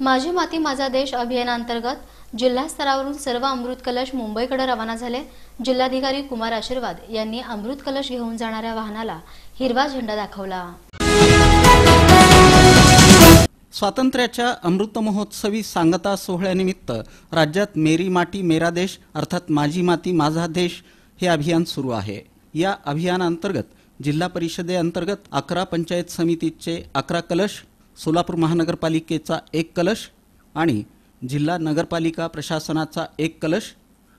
माझी माती माझा देश अभियानांतर्गत जिल्हा स्तरावरून सर्व अमृत कलश मुंबईकडे रवाना झाले. जिल्हाधिकारी कुमार आशीर्वाद यांनी अमृत कलश घेऊन जाणाऱ्या वाहनाला हिरवा झेंडा दाखवला. स्वातंत्र्याच्या अमृत महोत्सवी सांगता सोहळ्यानिमित्त राज्यात मेरी माती मेरा देश अर्थात माझी माती माझा देश हे अभियान सुरू आहे. या अभियानांतर्गत जिल्हा परिषदेअंतर्गत अकरा पंचायत समितीचे अकरा कलश सोलापूर महानगरपालिकेचा एक कलश आणि जिल्हा नगरपालिका प्रशासनाचा एक कलश.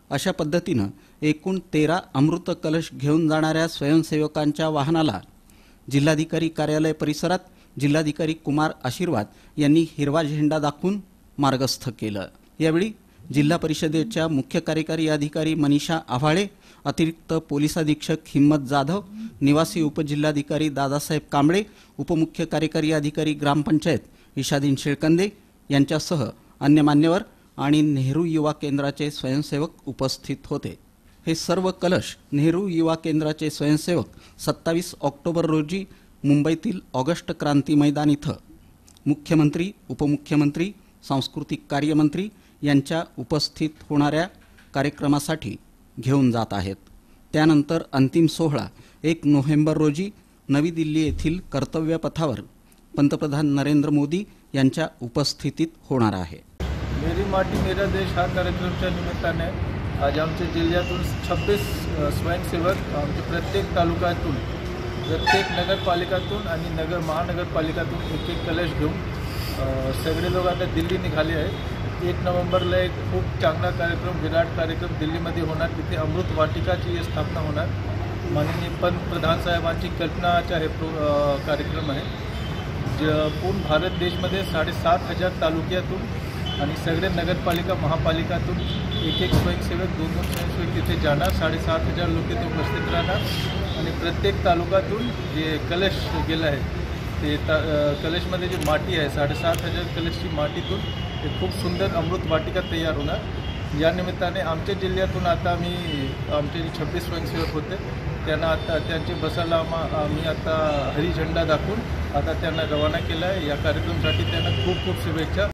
अशा पद्धतीनं एकूण तेरा अमृत कलश घेऊन जाणाऱ्या स्वयंसेवकांच्या वाहनाला जिल्हाधिकारी कार्यालय परिसरात जिल्हाधिकारी कुमार आशीर्वाद यांनी हिरवा झेंडा दाखवून मार्गस्थ केलं. यावेळी जिल्हा परिषदेच्या मुख्य कार्यकारी अधिकारी मनीषा आव्हाळे अतिरिक्त पोलीस अधीक्षक हिम्मत जाधव निवासी उपजिल्हाधिकारी दादासाहेब कांबळे उपमुख्य कार्यकारी अधिकारी ग्रामपंचायत इशादीन शेळकंदे यांच्यासह अन्य मान्यवर आणि नेहरू युवा केंद्राचे स्वयंसेवक उपस्थित होते. हे सर्व कलश नेहरू युवा केंद्राचे स्वयंसेवक सत्तावीस ऑक्टोबर रोजी मुंबईतील ऑगस्ट क्रांती मैदान इथं. मुख्यमंत्री उपमुख्यमंत्री सांस्कृतिक कार्यमंत्री यांच्या उपस्थित होणाऱ्या कार्यक्रमासाठी घेऊन जात आहेत. त्यानंतर अंतिम सोहळा एक नोव्हेंबर रोजी नवी दिल्ली येथील कर्तव्यपथावर पंतप्रधान नरेंद्र मोदी यांच्या उपस्थितीत होणार आहे. मेरी माटी मेरा देश हा कार्यक्रमच्या निमित्ताने आज आमच्या जिल्ह्यातून छब्बीस स्वयंसेवक आमच्या प्रत्येक तालुक्यातून प्रत्येक नगरपालिकातून आणि नगर महानगरपालिकातून एक एक कलश घेऊन सगळे लोक आता दिल्ली निघाले आहेत. एक नोव्हेंबरला एक खूप चांगला कार्यक्रम विराट कार्यक्रम दिल्लीमध्ये होणार. तिथे अमृत वाटिकाची स्थापना होणार. माननीय पंतप्रधान साहेबांची कल्पनाचा हे प्रो कार्यक्रम आहे. ज पूर्ण भारत देशमध्ये साडेसात हजार तालुक्यातून आणि सगळे नगरपालिका महापालिकातून एक एक स्वयंसेवक दोन दोन स्वयंसेवक तिथे जाणार. साडेसात हजार लोक तिथे उपस्थित राहणार. आणि प्रत्येक तालुक्यातून जे कलश गेलं आहे ते ता कलशमध्ये जी माती आहे साडेसात हजार कलशची मातीतून ते खूप सुंदर अमृत वाटिका तयार होणार. या निमित्ताने आमच्या जिल्ह्यातून आता मी आमचे जे छब्बीस स्वयंसेवक होते त्यांना आता त्यांचे बसायला आम्ही आता हरी झेंडा दाखवून आता त्यांना रवाना केला आहे. या कार्यक्रमासाठी त्यांना खूप खूप शुभेच्छा.